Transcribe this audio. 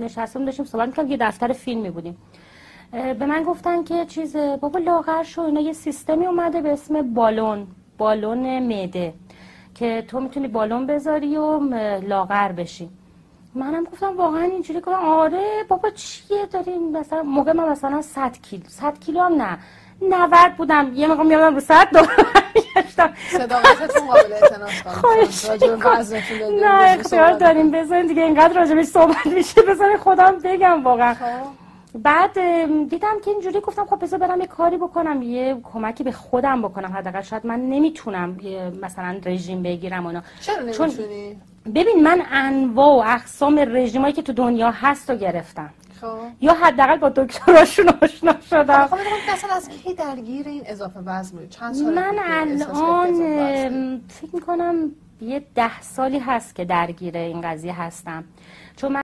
نشستیم داشتیم صحبت می‌کردیم یه دفتر فیلمی بودیم به من گفتن که چیز بابا لاغر شو اینا یه سیستمی اومده به اسم بالون بالون معده که تو می‌تونی بالون بذاری و لاغر بشی. منم گفتم واقعا اینجوری کنم آره بابا چیه دارین مثلا موقع من مثلا 100 کیلو 100 کیلو هم نه 90 بودم یه موقع میادم رو 100 دوباره صداقتتون قابل اعتماد نه اختیار داریم بذارین دیگه اینقدر راجبش صحبت میشه بذارین خودم بگم واقعا. خب. بعد دیدم که اینجوری گفتم خب بذار برم یه کاری بکنم یه کمکی به خودم بکنم حداقل. شاید من نمی‌تونم مثلا رژیم بگیرم اونا چرا نمی‌تونی؟ ببین من انواع و اقسام رژیمایی که تو دنیا هست رو گرفتم. خب یا حداقل با دکتراشون آشنا شدم. خب اصلا از کی درگیر این اضافه وزن چند سال من الان فکر می‌کنم یه ده سالی هست که درگیر این قضیه هستم. چون من